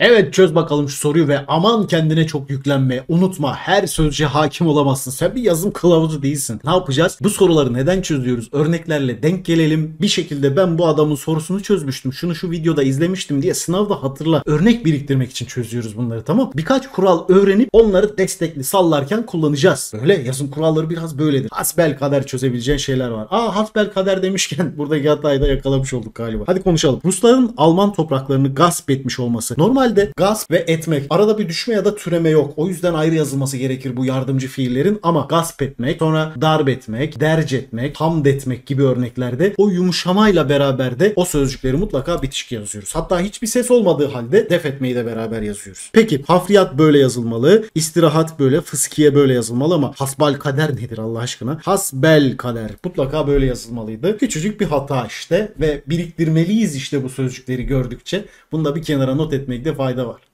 Evet çöz bakalım şu soruyu ve aman kendine çok yüklenme. Unutma her sözcüğe hakim olamazsın. Sen bir yazım kılavuzu değilsin. Ne yapacağız? Bu soruları neden çözüyoruz? Örneklerle denk gelelim. Bir şekilde ben bu adamın sorusunu çözmüştüm. Şunu şu videoda izlemiştim diye sınavda hatırla. Örnek biriktirmek için çözüyoruz bunları tamam Birkaç kural öğrenip onları destekli sallarken kullanacağız. Böyle yazım kuralları biraz böyledir. Hasbel kader çözebileceğin şeyler var. Aa hasbel kader demişken buradaki hatayı yakalamış olduk galiba. Hadi konuşalım. Rusların Alman topraklarını gasp etmiş olması. Normal Normalde gasp ve etmek arada bir düşme ya da türeme yok. O yüzden ayrı yazılması gerekir bu yardımcı fiillerin ama gasp etmek, sonra darp etmek, derc etmek, hamd etmek gibi örneklerde o yumuşamayla beraber de o sözcükleri mutlaka bitişik yazıyoruz. Hatta hiçbir ses olmadığı halde def etmeyi de beraber yazıyoruz. Peki hafriyat böyle yazılmalı, istirahat böyle, fıskiye böyle yazılmalı ama hasbal kader nedir Allah aşkına? Hasbel kader mutlaka böyle yazılmalıydı. Küçücük bir hata işte ve biriktirmeliyiz işte bu sözcükleri gördükçe. Bunu da bir kenara not etmekte fayda var.